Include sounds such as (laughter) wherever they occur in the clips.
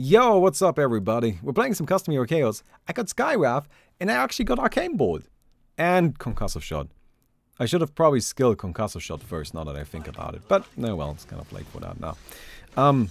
Yo, what's up everybody? We're playing some custom Hero Chaos. I got Skywrath, and I actually got Arcane Bolt. And Concussive Shot. I should have probably skilled Concussive Shot first, now that I think about it. But, no, well, it's kind of late for that now. Um,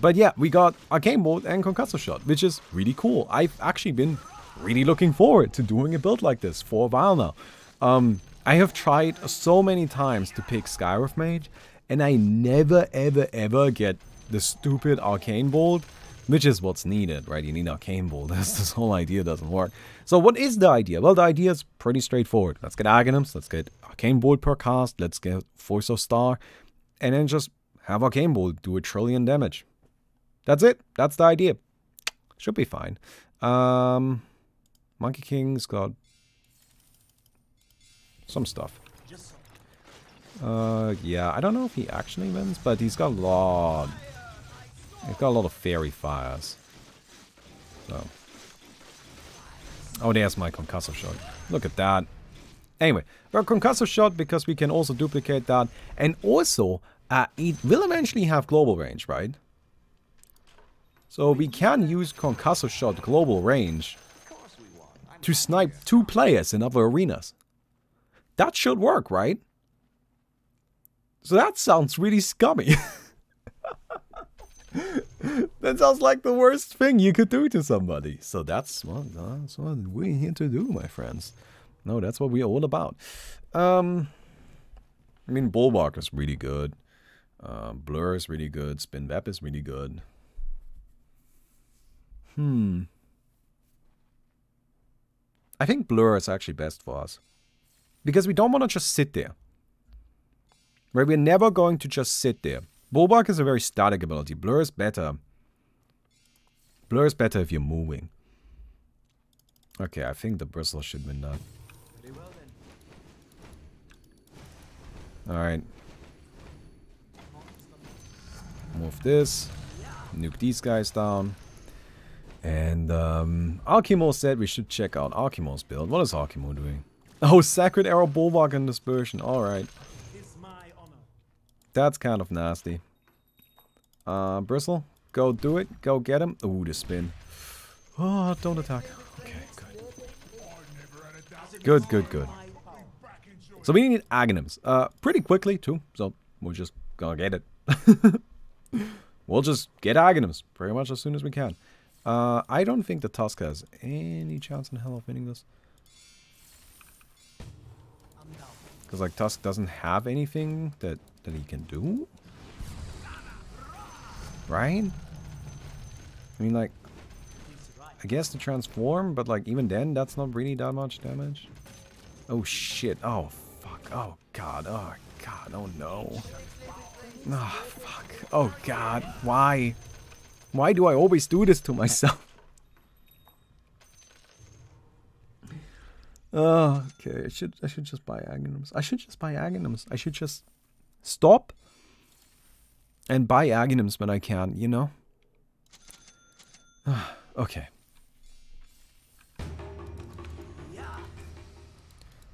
but yeah, we got Arcane Bolt and Concussive Shot, which is really cool. I've actually been really looking forward to doing a build like this for a while now. Um, I have tried so many times to pick Skywrath Mage, and I never, ever, ever get the stupid Arcane Bolt, which is what's needed, right? You need Arcane Bolt. (laughs) This, this whole idea doesn't work. So what is the idea? Well, the idea is pretty straightforward. Let's get Aghanims, let's get Arcane Bolt per cast, let's get Force of Star, and then just have Arcane Bolt do a trillion damage. That's it. That's the idea. (tsk) Should be fine. Um, Monkey King's got some stuff. Uh, yeah, I don't know if he actually wins, but he's got a lot. He's got a lot of fairy fires. So. Oh, there's my concussive shot. Look at that. Anyway, we're concussive shot because we can also duplicate that. And also, uh, it will eventually have global range, right? So we can use concussive shot global range to snipe two players in other arenas. That should work, right? So that sounds really scummy. (laughs) (laughs) that sounds like the worst thing you could do to somebody. So that's what, that's what we're here to do, my friends. No, that's what we're all about. Um, I mean, Bulwark is really good. Uh, Blur is really good. Spin Web is really good. Hmm. I think Blur is actually best for us. Because we don't want to just sit there. Right? We're never going to just sit there. Bulwark is a very static ability. Blur is better. Blur is better if you're moving. Okay, I think the bristle should win that. Alright. Move this. Nuke these guys down. And um, Arkimo said we should check out Arkimo's build. What is Arkimo doing? (laughs) Oh, Sacred Arrow Bulwark and Dispersion. Alright. That's kind of nasty. Uh, Bristle, go do it. Go get him. Ooh, the spin. Oh, don't attack. Okay, good. Good, good, good. So we need Aghanims. Uh, pretty quickly, too. So we're just gonna get it. (laughs) we'll just get Aghanims pretty much as soon as we can. Uh, I don't think the Tusk has any chance in hell of winning this. Because, like, Tusk doesn't have anything that, that he can do? Right? I mean, like, I guess to transform, but, like, even then, that's not really that much damage. Oh, shit. Oh, fuck. Oh, God. Oh, God. Oh, no. Oh, fuck. Oh, God. Why? Why do I always do this to myself? Oh, (laughs) okay. I should I should just buy Aghanims. I should just buy Aghanims. I should just stop and buy Aghanims when I can, you know? (sighs) okay.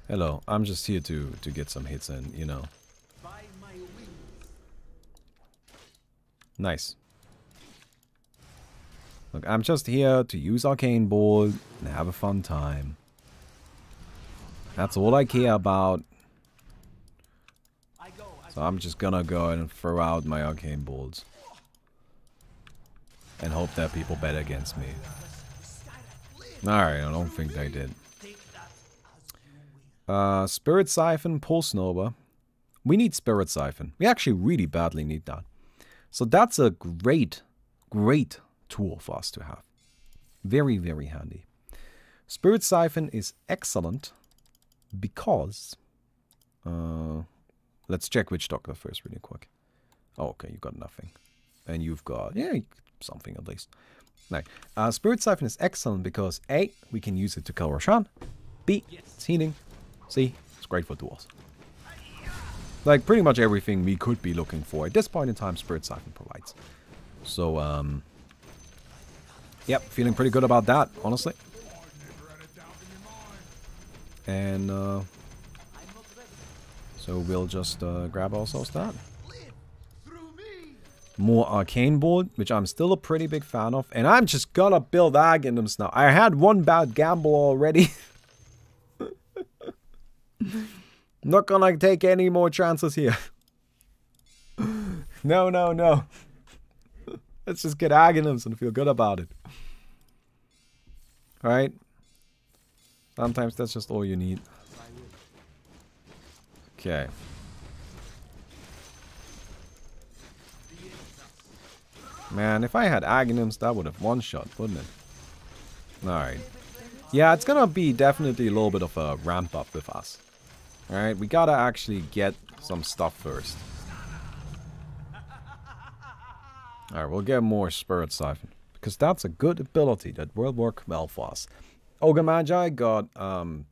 Hello, I'm just here to to get some hits in, you know. Nice. Look, I'm just here to use Arcane Bolt and have a fun time. That's all I care about. So I'm just gonna go and throw out my Arcane Bolts. And hope that people bet against me. Alright, I don't think they did. Uh, Spirit Siphon, Pulse Nova. We need Spirit Siphon. We actually really badly need that. So that's a great, great tool for us to have. Very, very handy. Spirit Siphon is excellent because... Uh, let's check Witch Doctor first really quick. Oh, okay, you got nothing. And you've got, yeah, something at least. Now, uh, Spirit Siphon is excellent because A, we can use it to kill Roshan. B, it's healing. C, it's great for duels. Like, pretty much everything we could be looking for at this point in time, Spirit Siphon provides. So, um... Yep, feeling pretty good about that, honestly. And, uh... So we'll just uh, grab ourselves that. more Arcane Bolt, which I'm still a pretty big fan of. And I'm just gonna build Aghanim's now. I had one bad gamble already. (laughs) Not gonna take any more chances here. (laughs) no, no, no. (laughs) Let's just get Aghanims and feel good about it. Right? Sometimes that's just all you need. Okay. Man, if I had Aghanims, that would have one-shot, wouldn't it? Alright. Yeah, it's gonna be definitely a little bit of a ramp up with us. Alright, we gotta actually get some stuff first. Alright, we'll get more Spirit Siphon. Because that's a good ability that will work well for us. Ogre Magi got, um...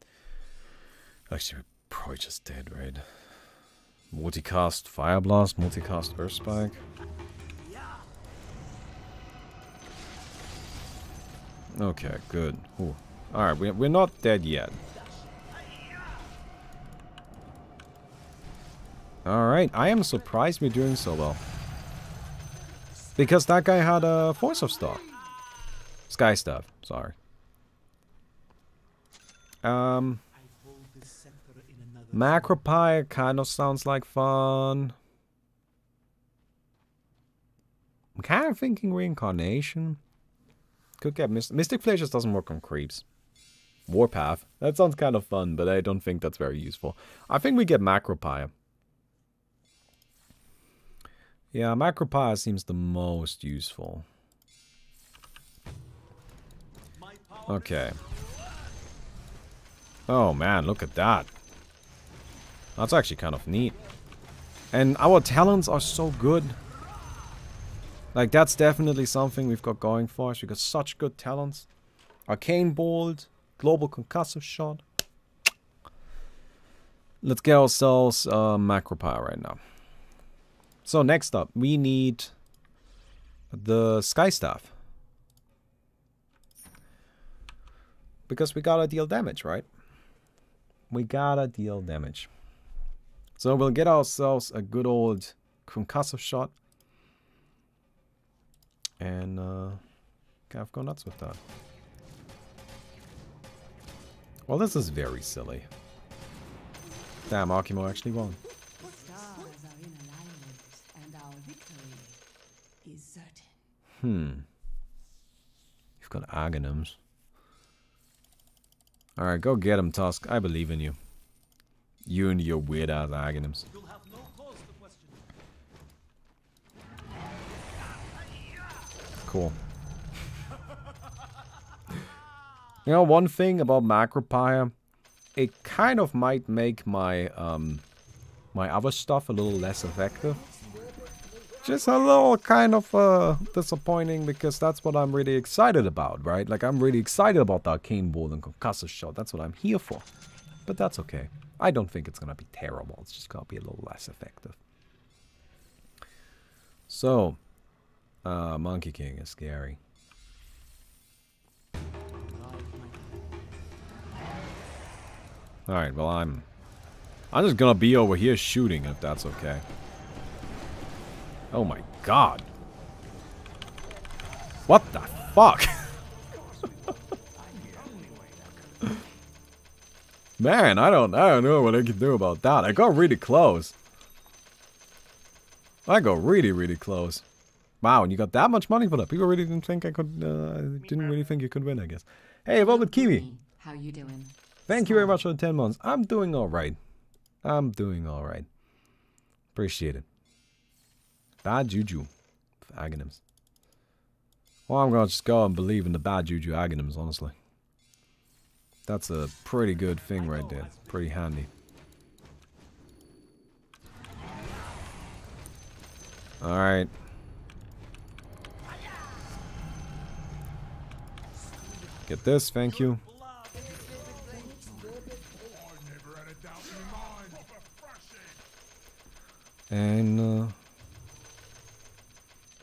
Actually, probably just dead, right? Multicast Fire Blast, multicast Earth Spike. Okay, good. Alright, we're, we're not dead yet. Alright, I am surprised we're doing so well. Because that guy had a Force of stuff. Sky stuff, sorry. Um... Macropyre kind of sounds like fun. I'm kind of thinking Reincarnation. Could get Myst Mystic just doesn't work on creeps. Warpath. That sounds kind of fun, but I don't think that's very useful. I think we get Macropyre. Yeah, Macropyre seems the most useful. Okay. Oh man, look at that. That's actually kind of neat. And our talents are so good. Like, that's definitely something we've got going for us. We've got such good talents. Arcane Bolt, Global Concussive Shot. Let's get ourselves uh, Macropyre right now. So next up, we need the Sky Staff. Because we gotta deal damage, right? We gotta deal damage. So we'll get ourselves a good old concussive shot and uh, kind of go nuts with that. Well, this is very silly. Damn, Akimo actually won. Hmm. You've got Aghanims. Alright, go get him, Tusk. I believe in you. You and your weird-ass Aghanims. cool. (laughs) You know, one thing about Macropyre, it kind of might make my um, my other stuff a little less effective. Just a little kind of uh, disappointing because that's what I'm really excited about, right? Like, I'm really excited about the Arcane Bolt and Concussive Shot. That's what I'm here for. But that's okay. I don't think it's going to be terrible. It's just going to be a little less effective. So, uh, Monkey King is scary. Alright, well I'm... I'm just gonna be over here shooting if that's okay. Oh my god. What the fuck? (laughs) Man, I don't I don't know what I can do about that. I got really close. I got really, really close. Wow, and you got that much money for that. People really didn't think I could, uh, didn't really think you could win, I guess. Hey, Velvet Kiwi. How you doing? Thank you very much for the 10 months. I'm doing alright. I'm doing alright. Appreciate it. Bad juju. Aghanims. Well, I'm gonna just go and believe in the bad juju Aghanims, honestly. That's a pretty good thing right there. Pretty handy. Alright. Get this, thank you. And, uh,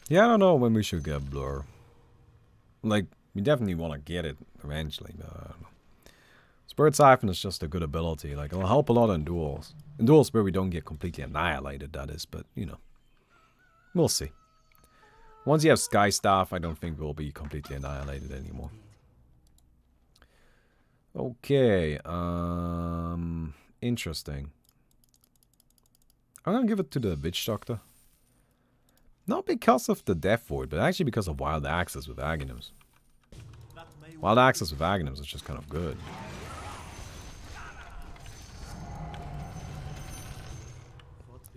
yeah, I don't know when we should get Blur. Like, we definitely want to get it eventually, but I don't know. Spirit Siphon is just a good ability. Like, it'll help a lot in duels. In duels where we don't get completely annihilated, that is, but, you know. We'll see. Once you have Sky Staff, I don't think we'll be completely annihilated anymore. Okay, um, interesting. I'm gonna give it to the Witch Doctor. Not because of the Death Ward, but actually because of Wild Axes with Aghanims. Wild Axes with Aghanims is just kind of good.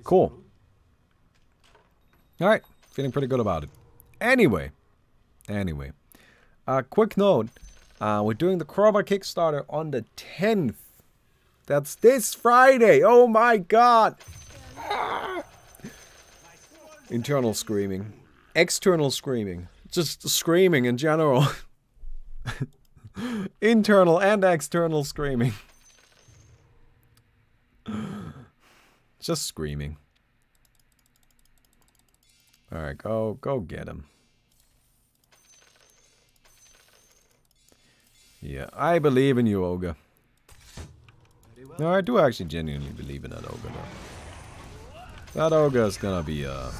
Cool. Alright, feeling pretty good about it. Anyway, anyway, a uh, quick note. Uh, we're doing the Chroma Kickstarter on the 10th. That's this Friday. Oh my god. (laughs) Internal screaming. External screaming. Just screaming in general. (laughs) Internal and external screaming. Just screaming. Alright, go go get him. Yeah, I believe in you, Ogre. No, I do actually genuinely believe in that Ogre, though. That Ogre is gonna be a uh,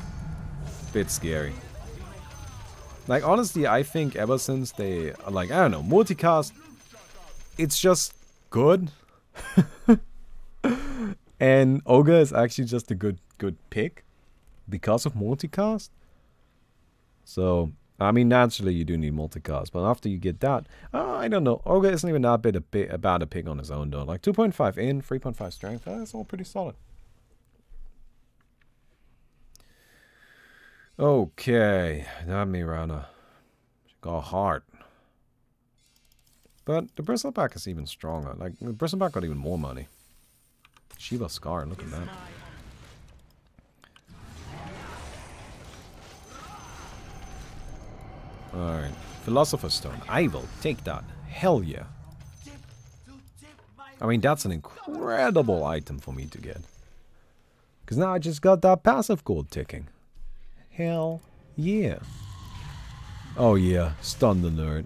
bit scary. Like, honestly, I think ever since they, like, I don't know, multicast, it's just good. (laughs) and Ogre is actually just a good, good pick because of multicast. So, I mean, naturally you do need multicast, but after you get that, uh, I don't know. Ogre isn't even that bit a bit about a pick on his own though. Like 2.5 in, 3.5 strength, that's all pretty solid. Okay, that Mirana. She got heart. But the bristleback is even stronger. Like, the bristleback got even more money. Shiva's Guard, look at that. Alright. Philosopher's Stone. I will take that. Hell yeah. I mean, that's an incredible item for me to get. Because now I just got that passive gold ticking. Hell yeah. Oh yeah, stun the nerd.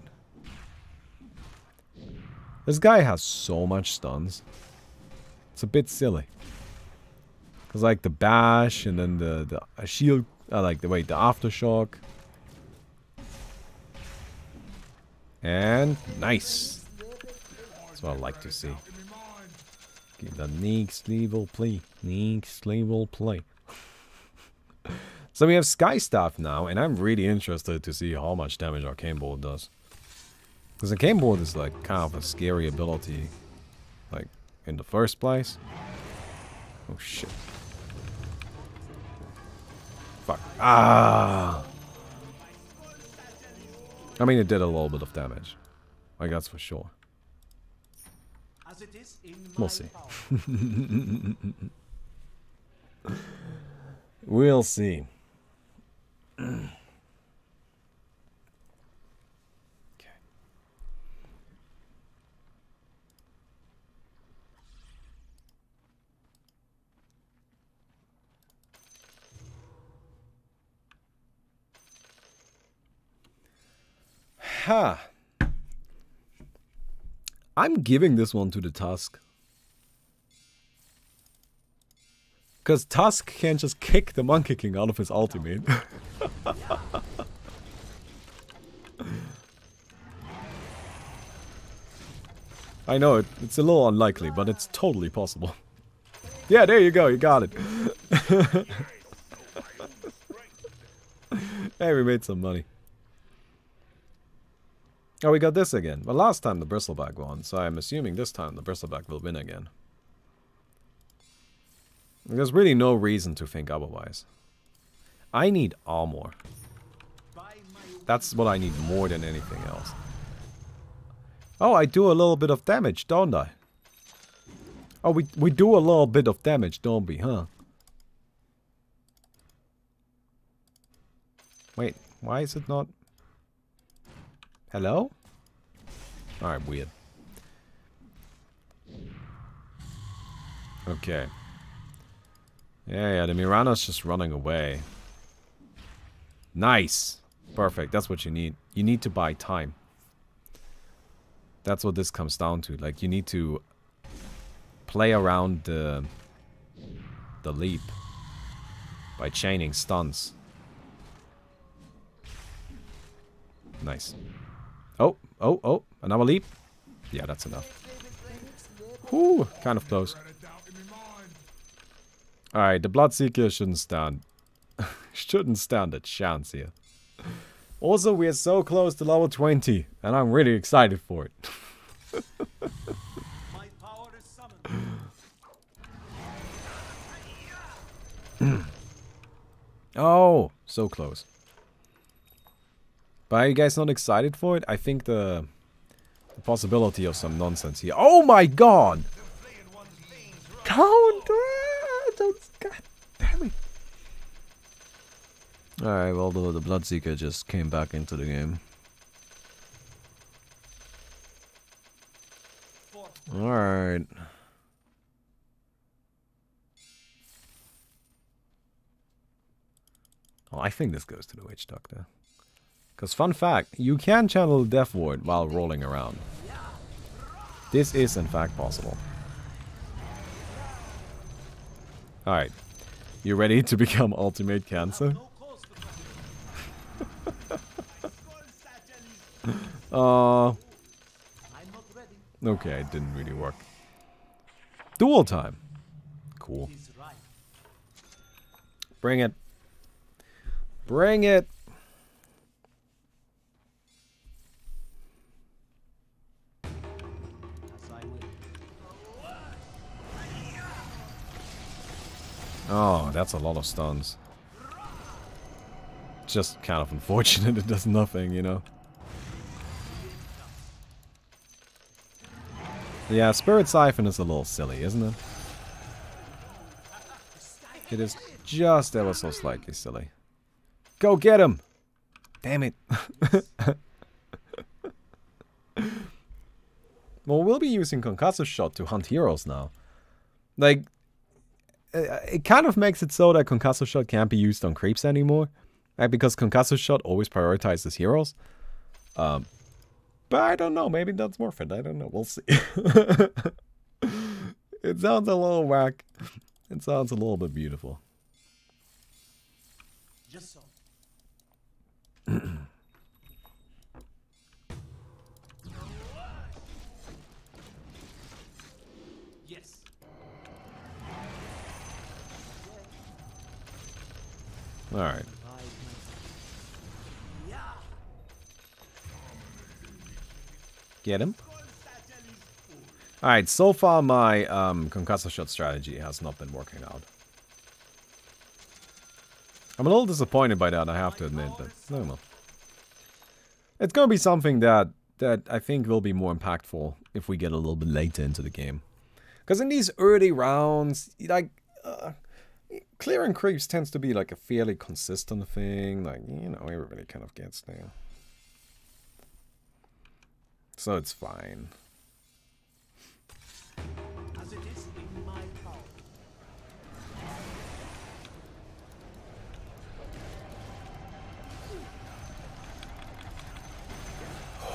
This guy has so much stuns. It's a bit silly. Because like the bash and then the, the shield, uh, like the, wait, the aftershock. And nice. That's what I like to see. Give the next level play. Next level play. (laughs) so we have Sky Staff now, and I'm really interested to see how much damage Arcane Bolt does. Because the Cane Board is like kind of a scary ability. In the first place. Oh shit. Fuck. Ah! I mean, it did a little bit of damage. I guess for sure. We'll see. (laughs) we'll see. (clears throat) Huh. I'm giving this one to the Tusk. Because Tusk can just kick the Monkey King out of his ultimate. (laughs) I know, it, it's a little unlikely, but it's totally possible. (laughs) Yeah, there you go, you got it. (laughs) hey, we made some money. Oh, we got this again. Well, last time the Bristleback won, so I'm assuming this time the Bristleback will win again. There's really no reason to think otherwise. I need armor. That's what I need more than anything else. Oh, I do a little bit of damage, don't I? Oh, we, we do a little bit of damage, don't we, huh? Wait, why is it not... Hello? Alright, weird. Okay. Yeah, yeah, the Mirana's just running away. Nice! Perfect, that's what you need. You need to buy time. That's what this comes down to. Like, you need to play around the, the leap by chaining stuns. Nice. Oh, oh, oh, another leap. Yeah, that's enough. Whew, kind of close. Alright, the Bloodseeker shouldn't stand. (laughs) shouldn't stand a chance here. Also, we are so close to level 20, and I'm really excited for it. (laughs) oh, so close. But are you guys not excited for it? I think the, the possibility of some nonsense here. Oh my god! Don't God damn it. Alright, well, the, the Bloodseeker just came back into the game. Alright. Oh, I think this goes to the Witch Doctor. Because fun fact, you can channel Death Ward while rolling around. This is in fact possible. Alright. You ready to (laughs) become Ultimate Cancer? (laughs) uh, okay, it didn't really work. Duel time. Cool. Bring it. Bring it. Oh, that's a lot of stuns. Just kind of unfortunate (laughs) it does nothing, you know. Yeah, Spirit Siphon is a little silly, isn't it? It is just ever so slightly silly. Go get him! Damn it. (laughs) well, we'll be using Concussive Shot to hunt heroes now. Like, it kind of makes it so that Concussive Shot can't be used on creeps anymore. Right? Because Concussive Shot always prioritizes heroes. Um, but I don't know. Maybe that's more fit. I don't know. We'll see. (laughs) it sounds a little whack. It sounds a little bit beautiful. Just so. (clears throat) Alright. Get him. Alright, so far my um, concussive shot strategy has not been working out. I'm a little disappointed by that, I have to admit, but no, no. It's gonna be something that that I think will be more impactful if we get a little bit later into the game. Because in these early rounds, like, uh, clearing creeps tends to be like a fairly consistent thing. Like, you know, everybody kind of gets there. So it's fine.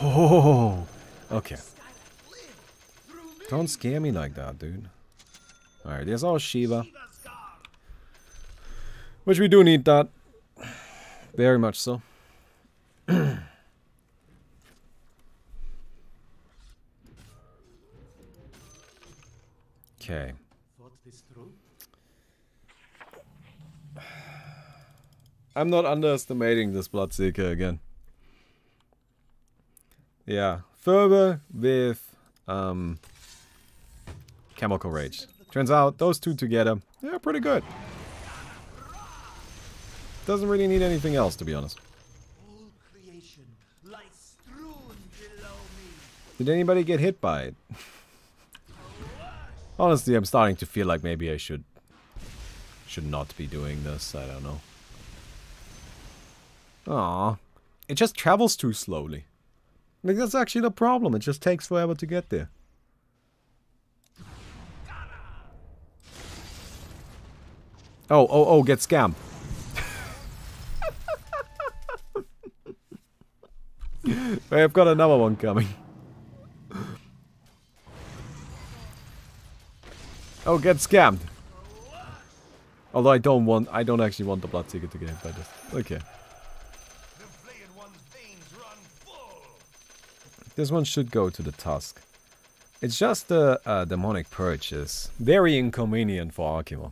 Oh, okay. Don't scare me like that, dude. Alright, there's our Shiva. Which we do need that. Very much so. okay. I'm not underestimating this Bloodseeker again. Yeah. Further with um, Chemical Rage. Turns out those two together, they're pretty good. Doesn't really need anything else, to be honest. Did anybody get hit by it? (laughs) Honestly, I'm starting to feel like maybe I should should not be doing this. I don't know. Aw. It just travels too slowly. Like, that's actually the problem. It just takes forever to get there. Oh, oh, oh, get scammed. I've got another one coming. Oh, get scammed. Although I don't want, I don't actually want the Bloodseeker to get hit this. Okay. This one should go to the Tusk. It's just uh, demonic purchase. very inconvenient for Akima.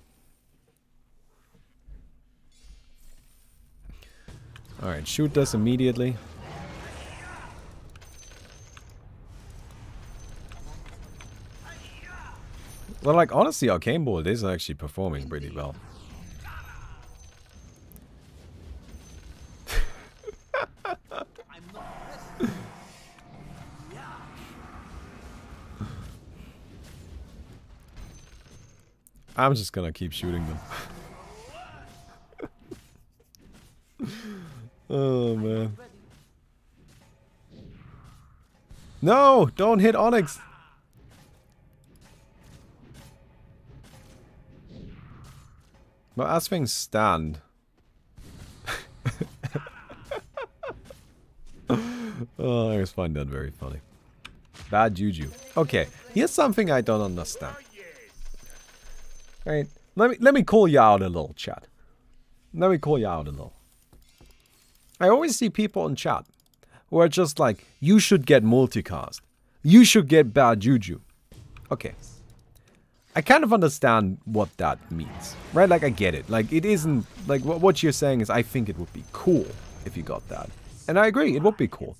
Alright, shoot this immediately. Well, like, honestly, Arcane Bolt is actually performing pretty well. (laughs) I'm just gonna keep shooting them. (laughs) oh, man. No! Don't hit Onyx! But as things stand... (laughs) oh, I just find that very funny. Bad juju. Okay, here's something I don't understand. Right? Let me let me call you out a little, chat. Let me call you out a little. I always see people in chat who are just like, you should get multicast. You should get bad juju. Okay. I kind of understand what that means, right? Like, I get it. Like, it isn't, like, what you're saying is, I think it would be cool if you got that. And I agree, it would be cool.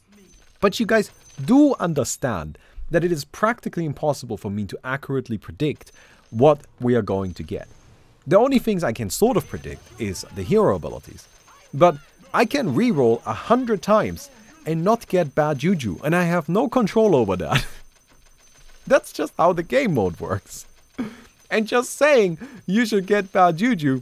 But you guys do understand that it is practically impossible for me to accurately predict what we are going to get. The only things I can sort of predict is the hero abilities. But I can reroll a hundred times and not get bad juju, and I have no control over that. (laughs) That's just how the game mode works. (laughs) and just saying you should get bad juju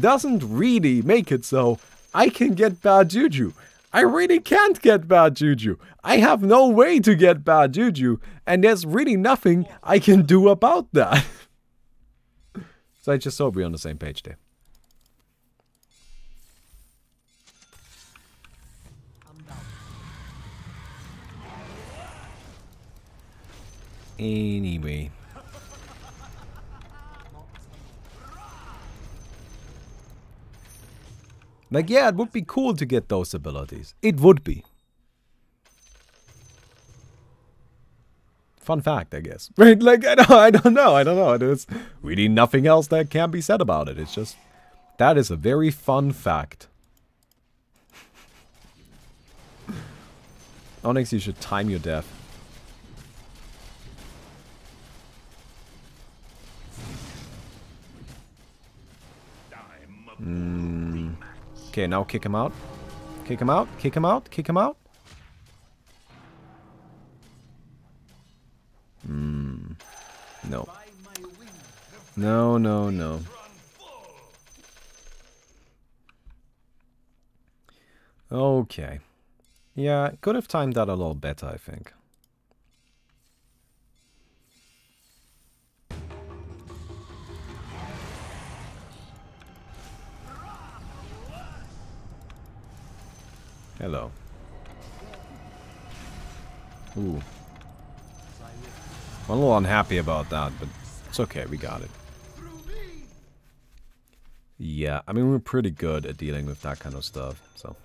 doesn't really make it so I can get bad juju. I really can't get bad juju. I have no way to get bad juju, and there's really nothing I can do about that. (laughs) So I just hope we're on the same page there. Anyway. Like, yeah, it would be cool to get those abilities. It would be. Fun fact, I guess. (laughs) Right? Like, I don't, I don't know. I don't know. There's really nothing else that can be said about it. It's just, that is a very fun fact. (laughs) Onyx, you should time your death. Mm. Okay, now kick him out. Kick him out. Kick him out. Kick him out. Hmm. No. No, no, no. Okay. Yeah, could have timed that a little better, I think. Hello. Ooh. I'm a little unhappy about that, but it's okay, we got it. Yeah, I mean, we're pretty good at dealing with that kind of stuff, so...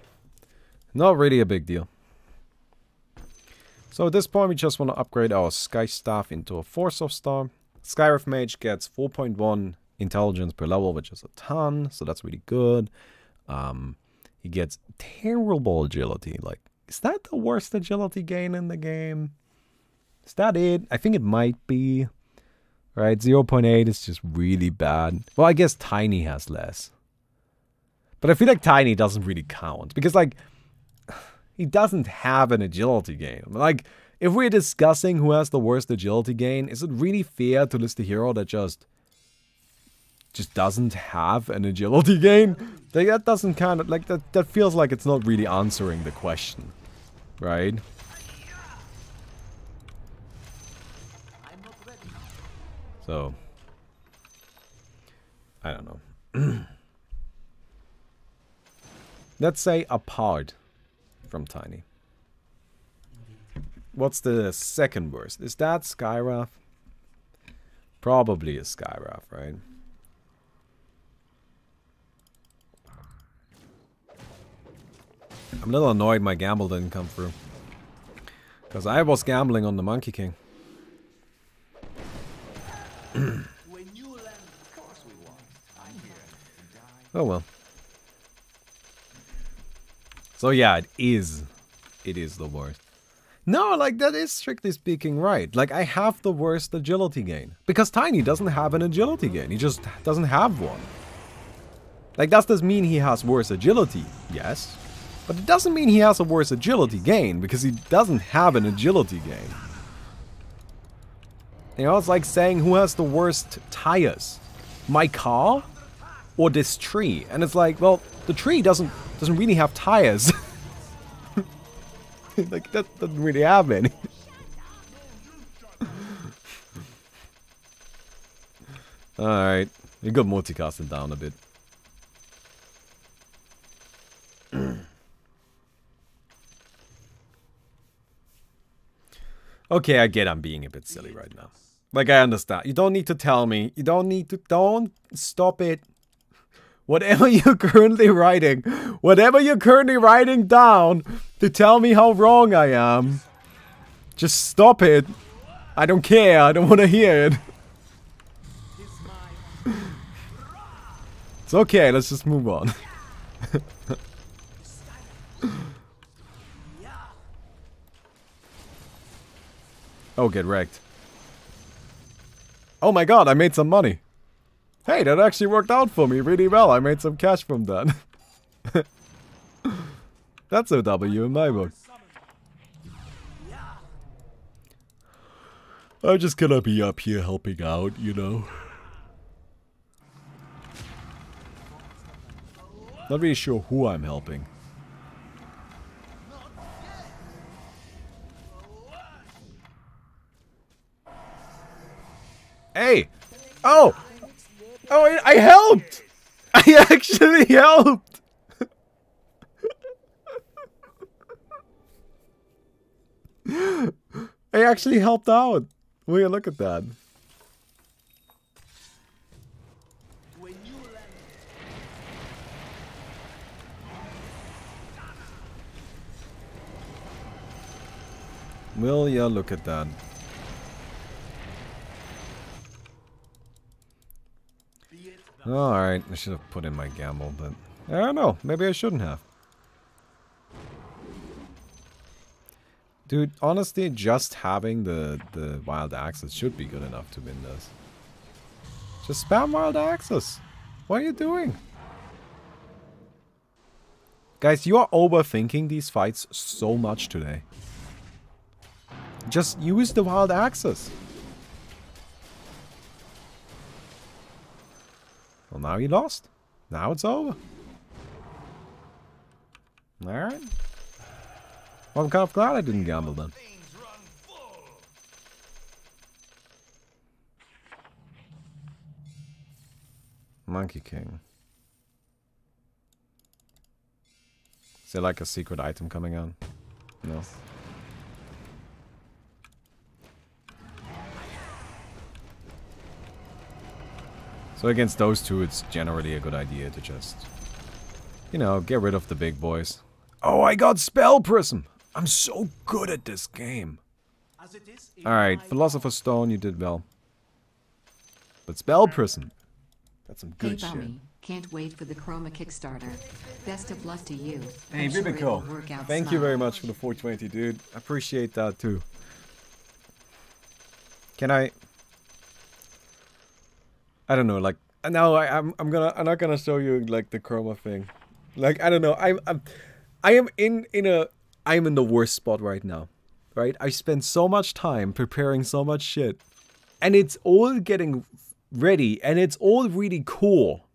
Not really a big deal. So at this point, we just want to upgrade our Sky Staff into a Force of Star. Skywrath Mage gets 4.1 intelligence per level, which is a ton, so that's really good. Um, he gets terrible agility. Like, is that the worst agility gain in the game? Is that it? I think it might be. Right, 0.8 is just really bad. Well, I guess Tiny has less. But I feel like Tiny doesn't really count. Because, like, (sighs) he doesn't have an agility gain. Like, if we're discussing who has the worst agility gain, is it really fair to list a hero that just just doesn't have an agility (laughs) gain? Like, that doesn't kind of, like, that, that feels like it's not really answering the question. Right? So, I don't know. (clears throat) Let's say apart from Tiny. What's the second worst? Is that Skywrath? Probably a Skywrath, right? I'm a little annoyed my gamble didn't come through. Because I was gambling on the Monkey King. (clears throat) oh well. So yeah, it is. It is the worst. No, like that is strictly speaking right. Like I have the worst agility gain. Because Tiny doesn't have an agility gain. He just doesn't have one. Like does this mean he has worse agility? Yes. But it doesn't mean he has a worse agility gain, because he doesn't have an agility gain. You know, it's like saying who has the worst tires? My car? Or this tree? And it's like, well, the tree doesn't doesn't really have tires. (laughs) like, that doesn't really have any. (laughs) Alright. We got multicasting down a bit. (clears throat) okay, I get I'm being a bit silly right now. Like, I understand. You don't need to tell me. You don't need to... Don't stop it. Whatever (laughs) you're currently writing, whatever you're currently writing down to tell me how wrong I am, just stop it. I don't care. I don't want to hear it. (laughs) It's okay. Let's just move on. (laughs) oh, get wrecked. Oh my god, I made some money. Hey, that actually worked out for me really well. I made some cash from that. (laughs) That's a W in my book. I'm just gonna be up here helping out, you know. Not really sure who I'm helping. Hey! Oh! Oh, I, helped! (laughs) I actually helped! (laughs) I actually helped out. Will you look at that? Will ya look at that? Alright, I should have put in my gamble, but I don't know. Maybe I shouldn't have. Dude, honestly, just having the, the wild axes should be good enough to win this. Just spam wild axes. What are you doing? Guys, you are overthinking these fights so much today. Just use the wild axes. Well, now he lost. Now it's over. Alright. Well, I'm kind of glad I didn't gamble then. Monkey King. Is there like a secret item coming on? No. So against those two, it's generally a good idea to just, you know, get rid of the big boys. Oh, I got Spell Prism! I'm so good at this game. Alright, Philosopher's Stone, you did well. But Spell Prism, that's some good hey, shit. Baumi. Can't wait for the Chroma Kickstarter. Best of luck to you. Hey, I'm sure Vivico, it'll work thank you very much for the 420, dude. I appreciate that too. Can I... I don't know, like... Uh, no, I, I'm, I'm gonna... I'm not gonna show you, like, the chroma thing. Like, I don't know, I'm... I'm I am in, in a... I'm in the worst spot right now. Right? I spent so much time preparing so much shit. And it's all getting ready, and it's all really cool.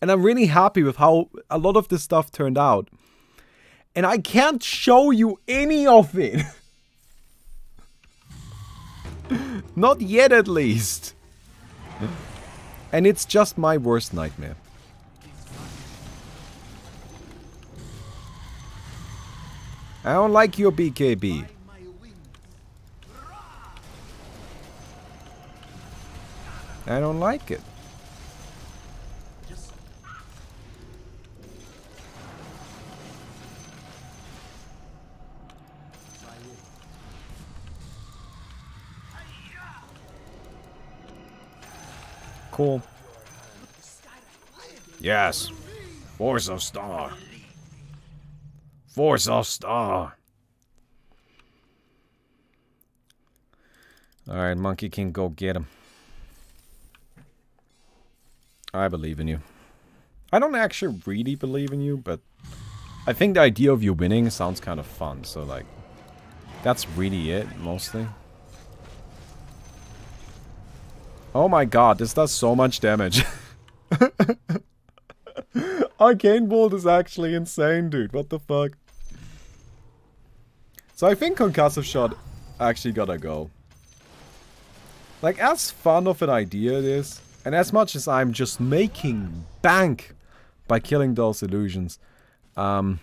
And I'm really happy with how a lot of this stuff turned out. And I can't show you any of it. (laughs) Not yet, at least. And it's just my worst nightmare. I don't like your BKB. I don't like it. Cool. Yes. Force Staff. Force Staff. Alright, Monkey King, go get him. I believe in you. I don't actually really believe in you, but I think the idea of you winning sounds kind of fun, so like, that's really it, mostly. Oh my god, this does so much damage. (laughs) Arcane Bolt is actually insane, dude. What the fuck? So I think Concussive Shot actually gotta go. Like, as fun of an idea it is, and as much as I'm just making bank by killing those illusions, um,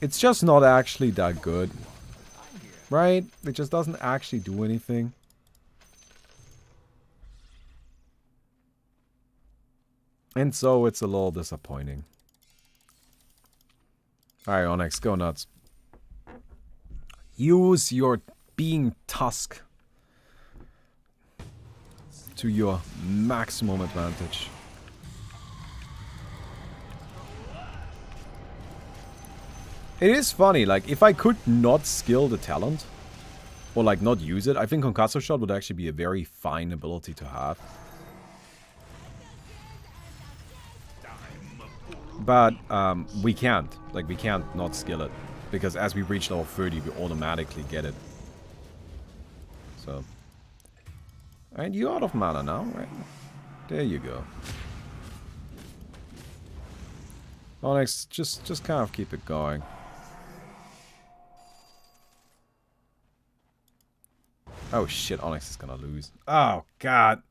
it's just not actually that good. Right? It just doesn't actually do anything. And so it's a little disappointing. Alright, Onyx, go nuts. Use your being tusk to your maximum advantage. It is funny, like, if I could not skill the talent, or like not use it, I think Concussive Shot would actually be a very fine ability to have. But um, we can't. Like, we can't not skill it. Because as we reach level 30, we automatically get it. So. And you're out of mana now, right? There you go. Onyx, just, just kind of keep it going. Oh shit, Onyx is gonna lose. Oh god.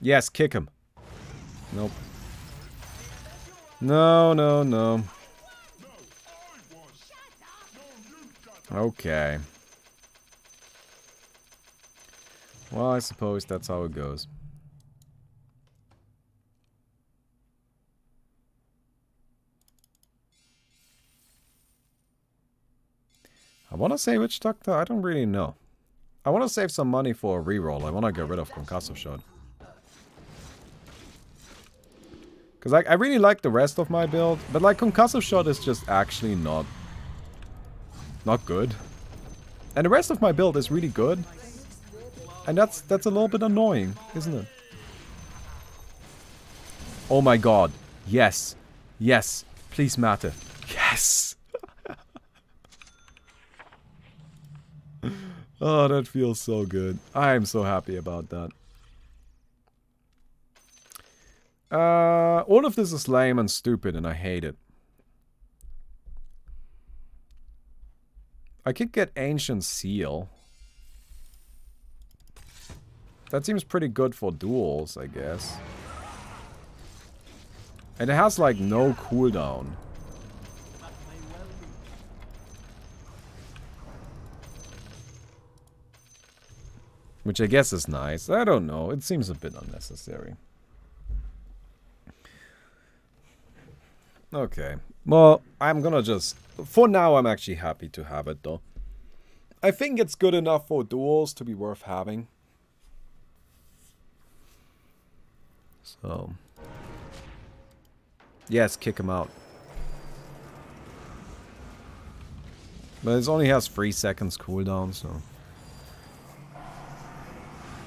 Yes, kick him. Nope. No, no, no. Okay. Well, I suppose that's how it goes. I want to save Witch Doctor. I don't really know. I want to save some money for a reroll. I want to get rid of Concussive Shot. Because like, I really like the rest of my build, but like Concussive Shot is just actually not, not good. And the rest of my build is really good. And that's that's a little bit annoying, isn't it? Oh my god. Yes. Yes. Please matter. Yes. (laughs) oh, that feels so good. I am so happy about that. Uh, all of this is lame and stupid and I hate it. I could get Ancient Seal. That seems pretty good for duels, I guess. And it has like no cooldown. Which I guess is nice. I don't know. It seems a bit unnecessary. Okay. Well, I'm gonna just... For now, I'm actually happy to have it, though. I think it's good enough for duels to be worth having. So... Yes, kick him out. But it only has 3 seconds cooldown, so...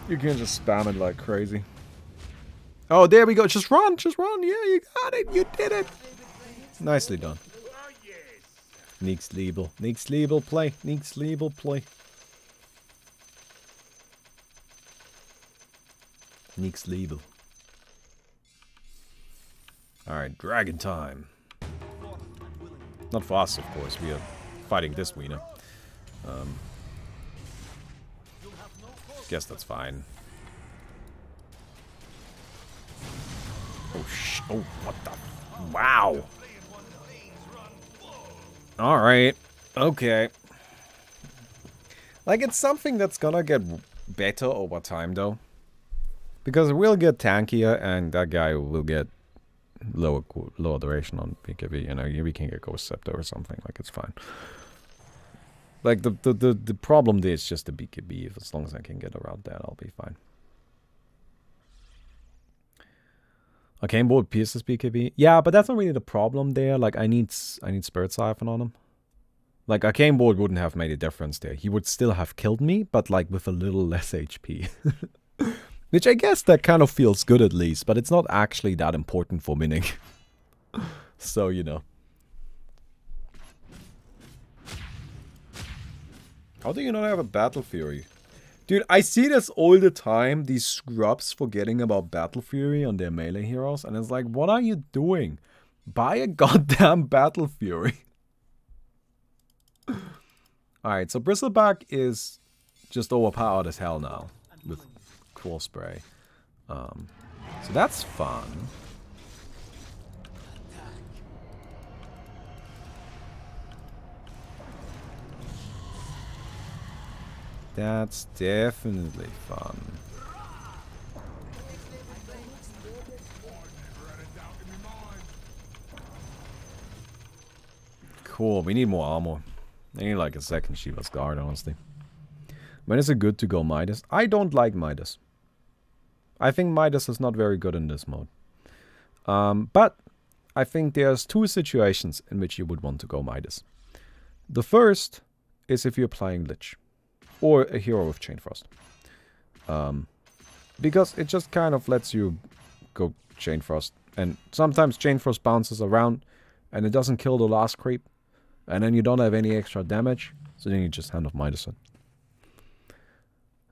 You can just spam it like crazy. Oh, there we go. Just run, just run. Yeah, you got it. You did it. Nicely done. Neeks Liebel. Neeks Liebel play. Neeks Liebel play. Neeks Liebel. Alright, dragon time. Not for us, of course. We are fighting this wiener. Um, guess that's fine. Oh, sh oh, what the? Wow. Alright. Okay. Like, it's something that's gonna get better over time, though. Because we'll get tankier, and that guy will get lower lower duration on BKB. You know, we can get Ghost Scepter or something. Like, it's fine. Like, the, the, the, the problem there is just the BKB. If, as long as I can get around that, I'll be fine. Arcane Bolt pierces BKB. Yeah, but that's not really the problem there. Like I need I need Spirit Siphon on him. Like Arcane Bolt wouldn't have made a difference there. He would still have killed me, but like with a little less HP. (laughs) Which I guess that kind of feels good at least, but it's not actually that important for winning. (laughs) so, you know. How do you not have a Battle Fury? Dude, I see this all the time, these scrubs forgetting about Battle Fury on their melee heroes, and it's like, what are you doing? Buy a (laughs) goddamn Battle Fury. (laughs) Alright, so Bristleback is just overpowered as hell now with Quill Spray. Um, so that's fun. That's definitely fun. Cool, we need more armor. I need like a second Shiva's Guard, honestly. When is it good to go Midas? I don't like Midas. I think Midas is not very good in this mode. Um, but I think there's two situations in which you would want to go Midas. The first is if you're playing Lich or a hero with Chain Frost. Um, because it just kind of lets you go Chain Frost. And sometimes Chain Frost bounces around and it doesn't kill the last creep. And then you don't have any extra damage. So then you just Hand of Midas.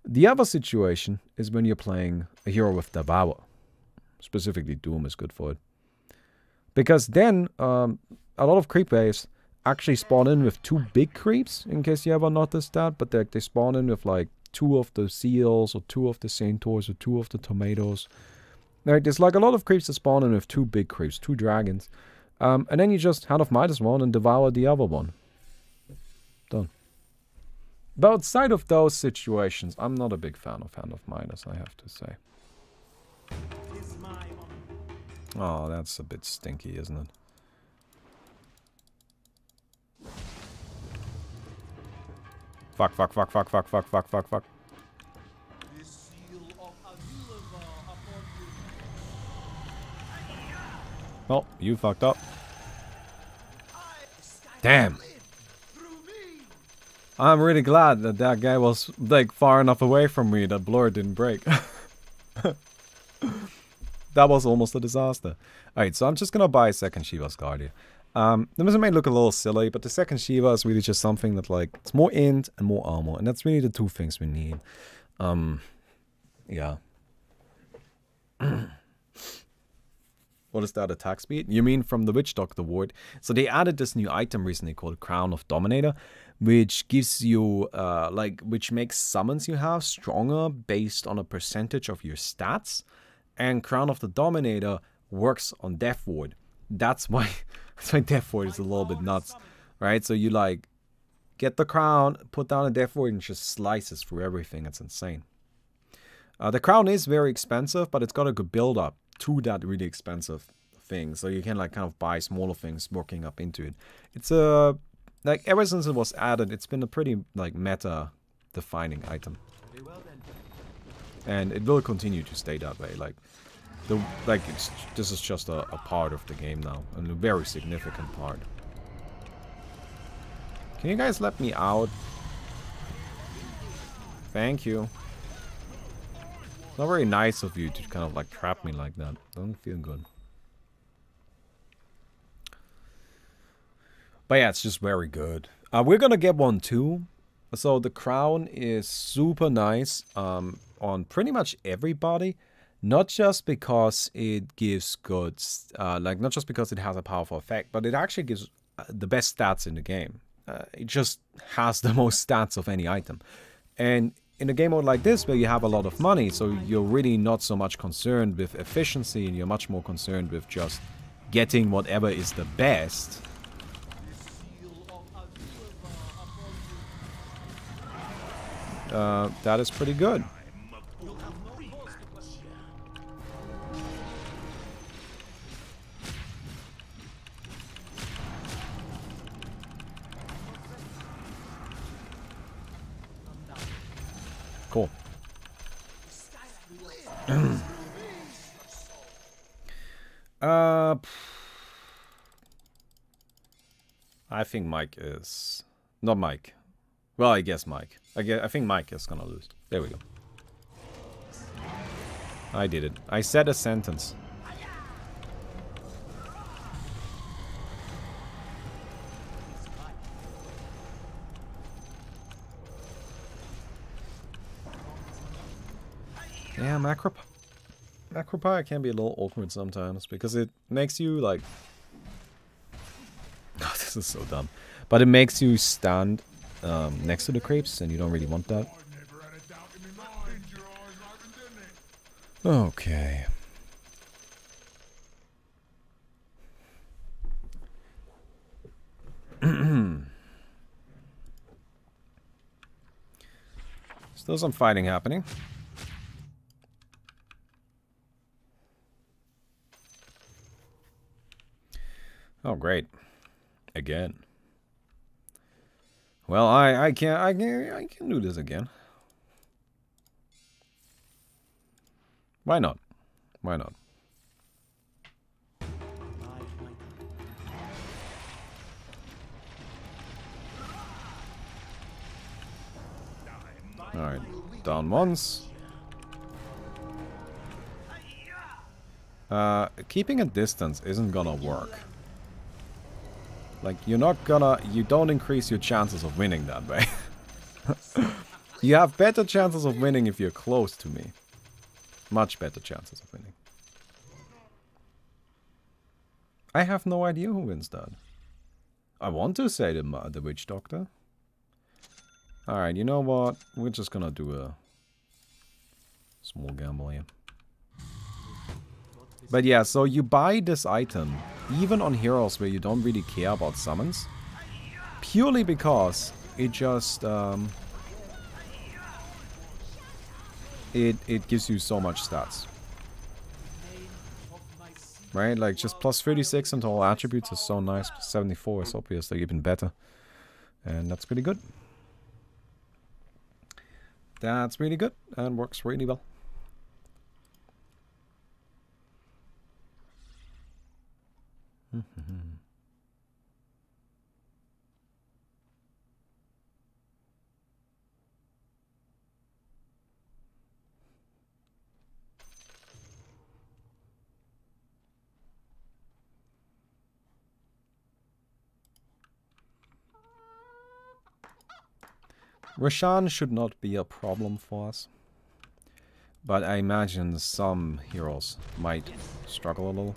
The other situation is when you're playing a hero with Devour. Specifically Doom is good for it. Because then um, a lot of creep waves actually spawn in with two big creeps, in case you ever noticed that. But they, they spawn in with like two of the seals, or two of the centaurs, or two of the tomatoes. Like, there's like a lot of creeps that spawn in with two big creeps, two dragons. Um, and then you just Hand of Midas one and devour the other one. Done. But outside of those situations, I'm not a big fan of Hand of Midas, I have to say. Oh, that's a bit stinky, isn't it? Fuck, fuck, fuck, fuck, fuck, fuck, fuck, fuck, fuck. Oh, you fucked up. Damn. I'm really glad that that guy was like far enough away from me that Blur didn't break. (laughs) that was almost a disaster. Alright, so I'm just gonna buy a second Shiva's Guardian. Um, the may look a little silly, but the second Shiva is really just something that like, it's more int and more armor, and that's really the two things we need. Um, yeah. (clears throat) what is that attack speed? You mean from the Witch Doctor Ward? So they added this new item recently called Crown of Dominator, which gives you, uh, like, which makes summons you have stronger based on a percentage of your stats. And Crown of the Dominator works on Death Ward. That's (laughs) why why Death Ward is a little bit nuts, right? So you like get the crown, put down a Death Ward, and just slices through everything. It's insane. Uh, the crown is very expensive, but it's got a good build up to that really expensive thing. So you can like kind of buy smaller things working up into it. It's a like ever since it was added, it's been a pretty like meta defining item. And it will continue to stay that way. Like the like this is just a, a part of the game now, a very significant part. Can you guys let me out? Thank you. It's not very nice of you to kind of like trap me like that. Don't feel good. But yeah, it's just very good. Uh, we're gonna get one too. So the crown is super nice um, on pretty much everybody. Not just because it gives good, uh, like not just because it has a powerful effect, but it actually gives uh, the best stats in the game. Uh, it just has the (laughs) most stats of any item. And in a game mode like this, where you have a lot of money, so you're really not so much concerned with efficiency, and you're much more concerned with just getting whatever is the best. Uh, that is pretty good. (clears throat) Uh, I think Mike is not Mike. Well, I guess Mike. I guess I think Mike is gonna lose. There we go. I did it. I said a sentence. Yeah, macro Macropyre can be a little awkward sometimes because it makes you like (laughs) oh, this is so dumb. But it makes you stand um, next to the creeps and you don't really want that. Okay. (clears throat) Still some fighting happening. Oh, great. Again. Well, I I can't I can I can do this again. Why not? Why not? Alright, down once. Uh, keeping a distance isn't gonna work. Like, you're not gonna... You don't increase your chances of winning that way. (laughs) you have better chances of winning if you're close to me. Much better chances of winning. I have no idea who wins that. I want to say the, the Witch Doctor. Alright, you know what? We're just gonna do a small gamble here. But yeah, so you buy this item, even on heroes where you don't really care about summons, purely because it just, um, it, it gives you so much stats. Right, like just plus 36 into all attributes is so nice, 74 is obviously even better. And that's pretty good. That's really good and works really well. Roshan should not be a problem for us. But I imagine some heroes might struggle a little.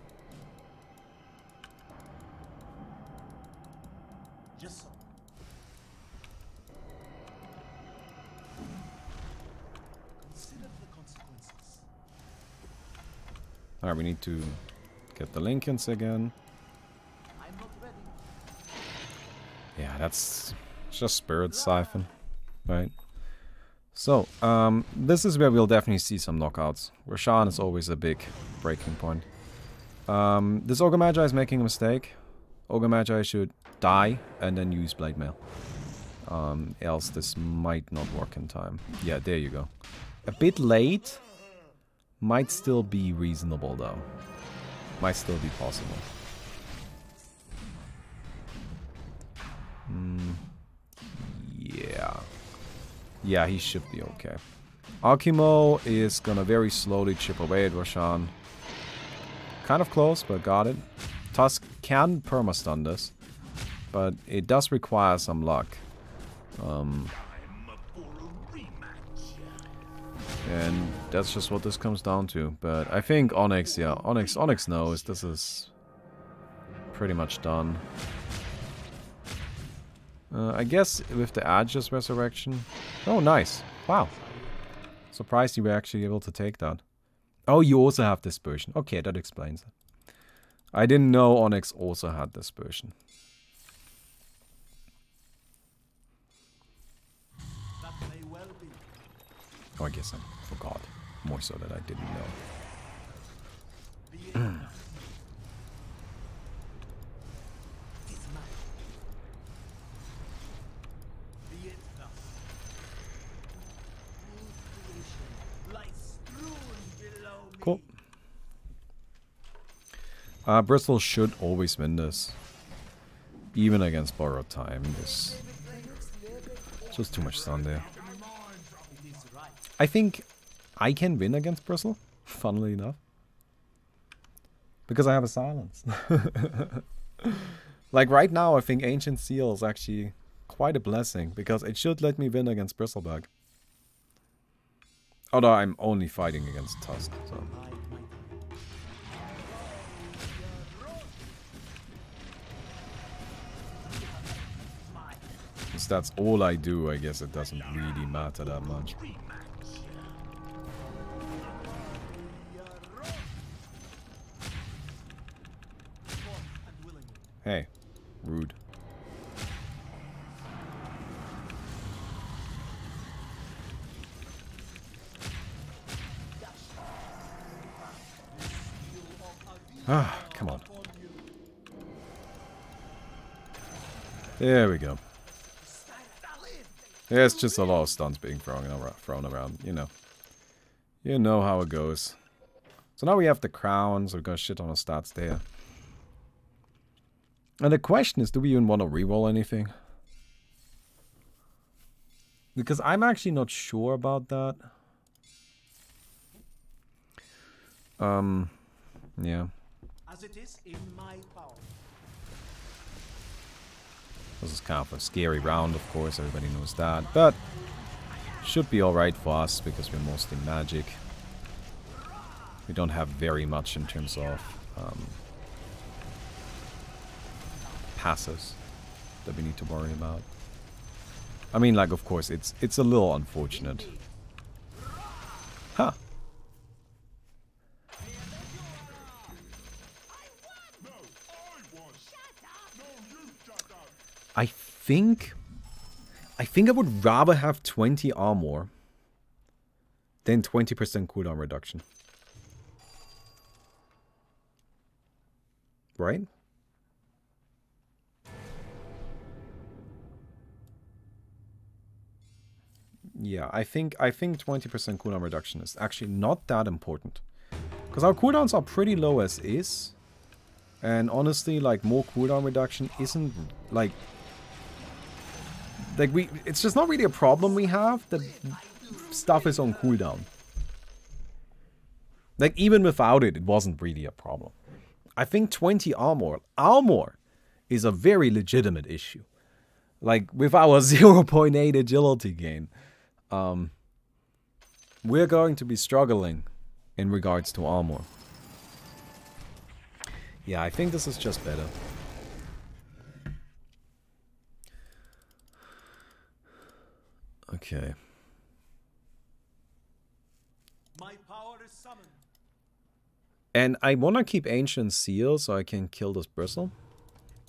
Alright, we need to get the Lincolns again. Yeah, that's just Spirit Siphon, right? So, um, this is where we'll definitely see some knockouts. Roshan is always a big breaking point. Um, this Ogre Magi is making a mistake. Ogre Magi should die and then use Blade Mail. Um, else this might not work in time. Yeah, there you go. A bit late, might still be reasonable though. Might still be possible. Mm, yeah. Yeah, he should be okay. Akimo is gonna very slowly chip away at Roshan. Kind of close, but got it. Tusk can perma stun this, but it does require some luck. Um, And that's just what this comes down to. But I think Onyx, yeah, Onyx, Onyx knows this is pretty much done. Uh, I guess with the Aegis Resurrection. Oh, nice. Wow. Surprised you were actually able to take that. Oh, you also have Dispersion. Okay, that explains it. I didn't know Onyx also had Dispersion. Oh, I guess I forgot. More so that I didn't know. cool. Uh, Bristle should always win this. Even against borrowed time. This just too much stun there. I think I can win against Bristle, (laughs) funnily enough. Because I have a silence. (laughs) like right now, I think Ancient Seal is actually quite a blessing. Because it should let me win against Bristleback. Although I'm only fighting against Tusk, so... Since that's all I do, I guess it doesn't really matter that much. Rude. Ah, come on. There we go. Yeah, it's just a lot of stuns being thrown around, thrown around, you know. You know how it goes. So now we have the crowns, we've got shit on our stats there. And the question is, do we even want to re-roll anything? Because I'm actually not sure about that. Um, yeah. As it is in my power. This is kind of a scary round, of course, everybody knows that. But should be alright for us because we're mostly magic. We don't have very much in terms of um, passes that we need to worry about. I mean, like, of course, it's it's a little unfortunate. Huh. I think... I think I would rather have 20 armor than 20% cooldown reduction. Right? Yeah, I think I think 20% cooldown reduction is actually not that important. Because our cooldowns are pretty low as is. And honestly, like, more cooldown reduction isn't, like... Like, we... It's just not really a problem we have that stuff is on cooldown. Like, even without it, it wasn't really a problem. I think 20 armor... Armor is a very legitimate issue. Like, with our (laughs) 0.8 agility gain um, we're going to be struggling in regards to armor. Yeah, I think this is just better. Okay. And I want to keep Ancient Seal so I can kill this Bristle.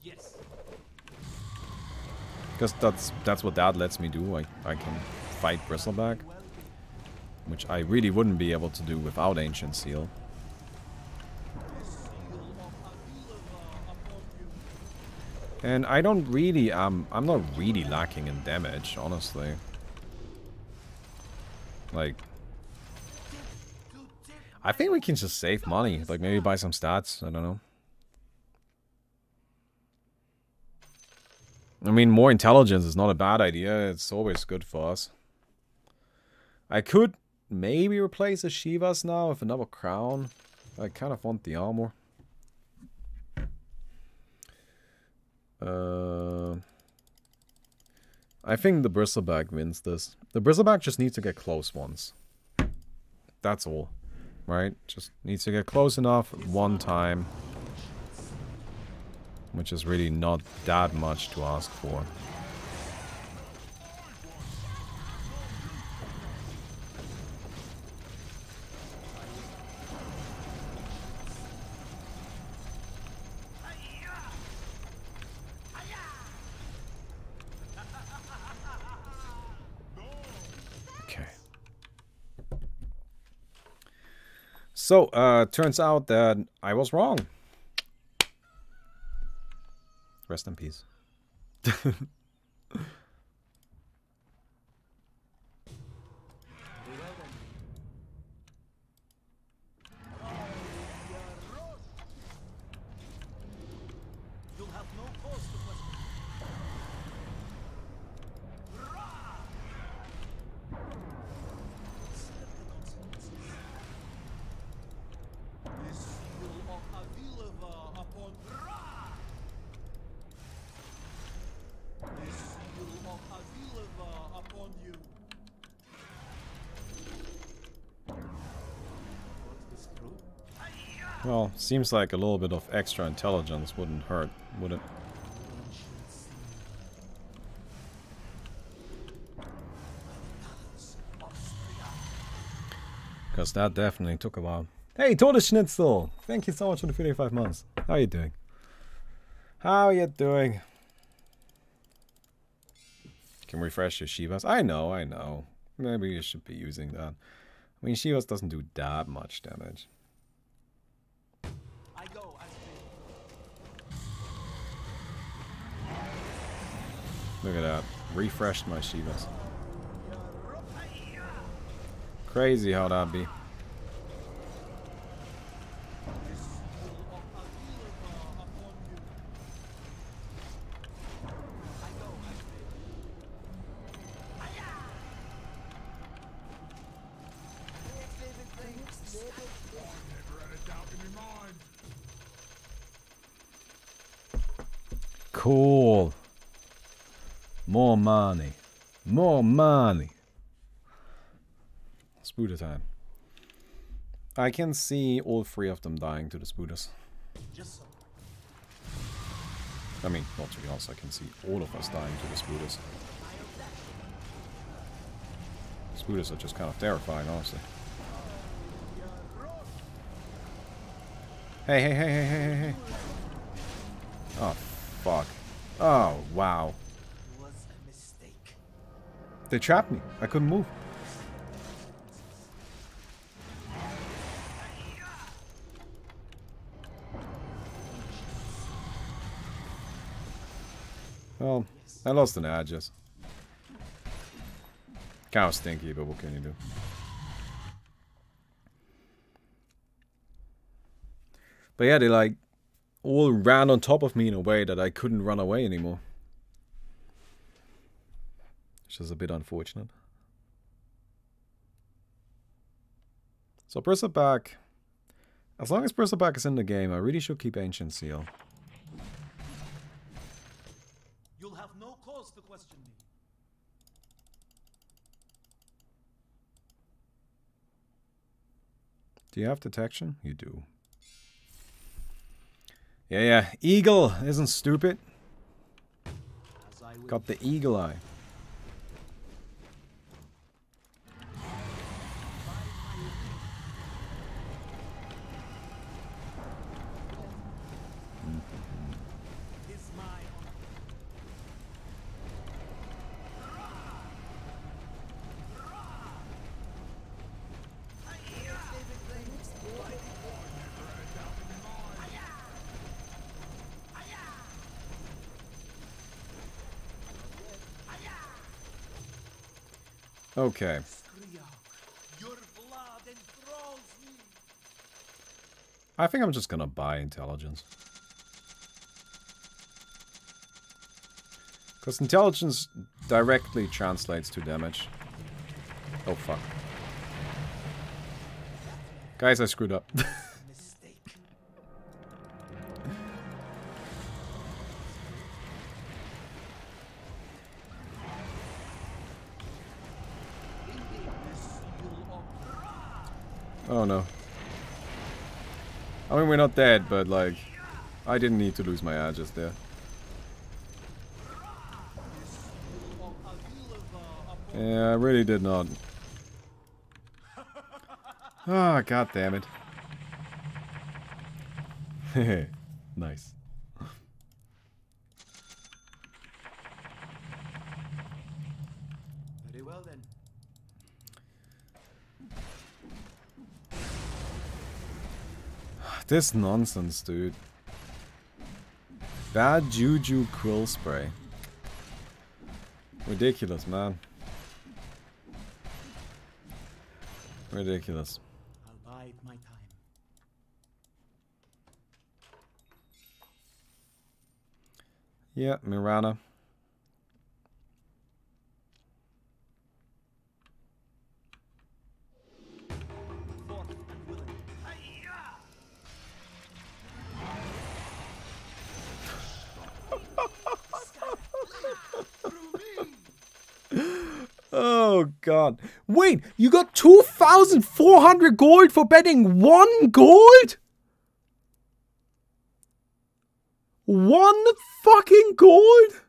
Yes. Because that's that's what that lets me do. I, I can fight Bristleback. Which I really wouldn't be able to do without Ancient Seal. And I don't really, um, I'm not really lacking in damage, honestly. Like, I think we can just save money. Like, maybe buy some stats. I don't know. I mean, more intelligence is not a bad idea. It's always good for us. I could maybe replace the Shivas now with another crown. I kind of want the armor. Uh, I think the Bristleback wins this. The Bristleback just needs to get close once. That's all. Right? Just needs to get close enough one time. Which is really not that much to ask for. So, uh, turns out that I was wrong. Rest in peace. (laughs) Seems like a little bit of extra intelligence wouldn't hurt, would it? Because that definitely took a while. Hey, Tortoise Schnitzel! Thank you so much for the 55 months. How are you doing? How are you doing? Can refresh your Shivas. I know, I know. Maybe you should be using that. I mean, Shivas doesn't do that much damage. Look at that. Refreshed my Shivas. Crazy how that be. Cool. More money. More money. Spooder time. I can see all three of them dying to the Spooders. I mean, not to be honest, I can see all of us dying to the Spooders. Spooders are just kind of terrifying, honestly. Hey, hey, hey, hey, hey, hey, hey. Oh, fuck. Oh, wow. They trapped me. I couldn't move. Well, I lost an Aegis. Kind of stinky, but what can you do? But yeah, they like all ran on top of me in a way that I couldn't run away anymore. Which is a bit unfortunate. So Bristleback, as long as Bristleback is in the game, I really should keep Ancient Seal. You'll have no cause to question me. Do you have detection? You do. Yeah, yeah. Eagle isn't stupid. As I will. Got the eagle eye. Is my honor. Okay. I think I'm just gonna buy intelligence. Because intelligence directly translates to damage. Oh fuck. Guys, I screwed up. (laughs) not dead, but like, I didn't need to lose my Aegis there. Yeah, I really did not. Ah, god damn it. (laughs) nice. Very well then. This nonsense, dude. Bad Juju Quill Spray. Ridiculous, man. Ridiculous. I'll bide my time. Yeah, Mirana. Wait, you got 2,400 gold for betting one gold? One fucking gold?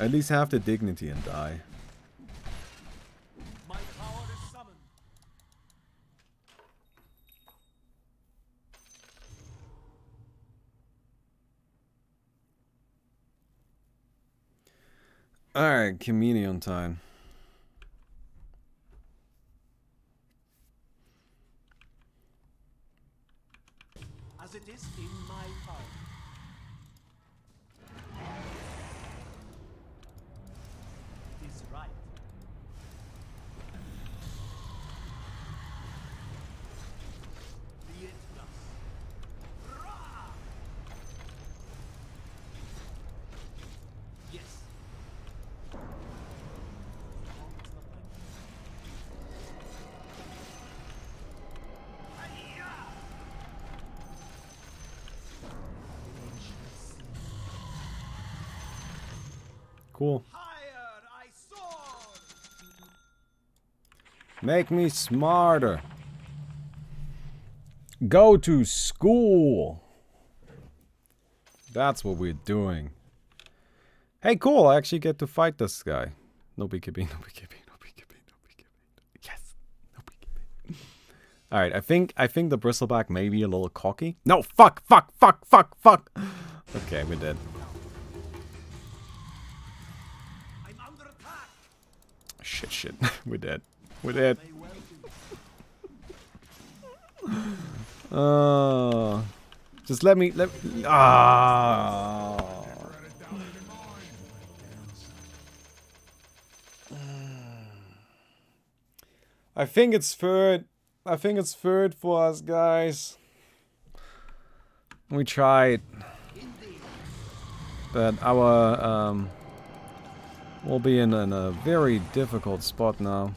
At least have the dignity and die. My power is summoned. Alright, chameleon time. As it is in my power. It is right. Be it thus. Rah! Yes. Almost not like Cool. Higher I soar! Make me smarter. Go to school. That's what we're doing. Hey, cool. I actually get to fight this guy. No BKB, no BKB, no BKB, no BKB. Yes, no BKB. All right, I think I think the bristleback may be a little cocky. No, fuck, fuck, fuck, fuck, fuck. Okay, we're dead. Shit, shit. (laughs) we're dead. We're dead. Uh, just let me let. Ah. I think it's third. I think it's third for us, guys. We tried, but our um, we'll be in, in a very difficult spot now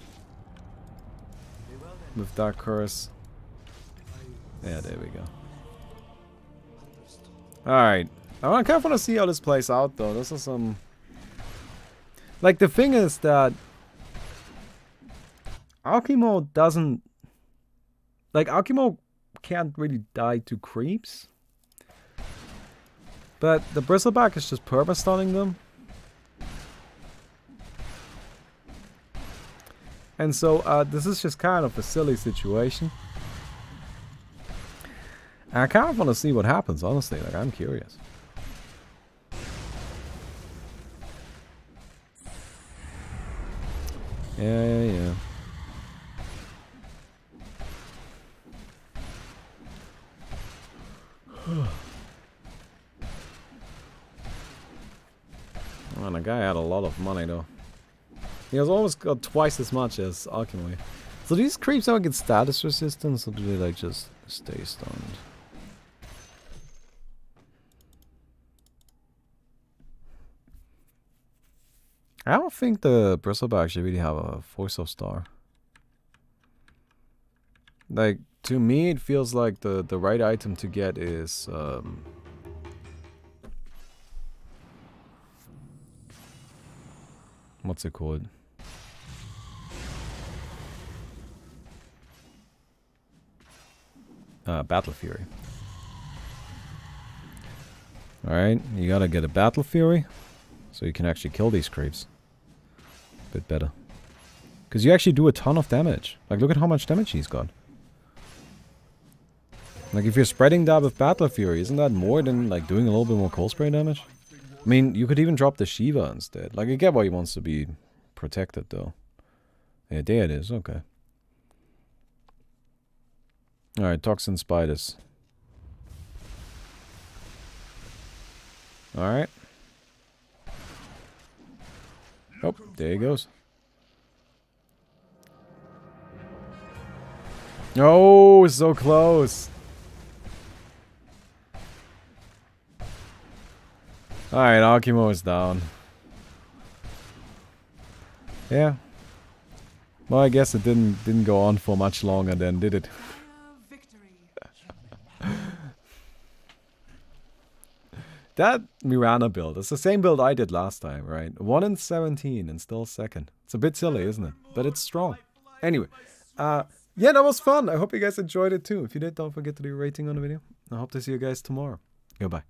with that curse. Yeah, there we go. Alright. I kind of want to see how this plays out, though. This is some... Like, the thing is that... Alchemo doesn't... Like, Alchemo can't really die to creeps. But the Bristleback is just purpose stunning them. And so, uh, this is just kind of a silly situation. And I kind of want to see what happens, honestly. Like, I'm curious. Yeah, yeah, yeah. (sighs) Man, the guy had a lot of money, though. He has almost got twice as much as Alchemy. So these creeps ever get status resistance, or do they, like, just stay stunned? I don't think the bristleback should really have a Force Staff. Like to me, it feels like the the right item to get is um, what's it called? Uh, Battle Fury. Alright, you gotta get a Battle Fury so you can actually kill these creeps A bit better. Because you actually do a ton of damage. Like, look at how much damage he's got. Like, if you're spreading that with Battle Fury, isn't that more than, like, doing a little bit more Quill Spray damage? I mean, you could even drop the Shiva instead. Like, I get why he wants to be protected, though. Yeah, there it is. Okay. Alright, Toxin Spiders. Alright. Oh, there he goes. Oh, so close. Alright, Akimo is down. Yeah. Well, I guess it didn't didn't go on for much longer then, did it? That Mirana build, it's the same build I did last time, right? 1 in 17 and still second. It's a bit silly, isn't it? But it's strong. Anyway, uh, yeah, that was fun. I hope you guys enjoyed it too. If you did, don't forget to leave a rating on the video. I hope to see you guys tomorrow. Goodbye.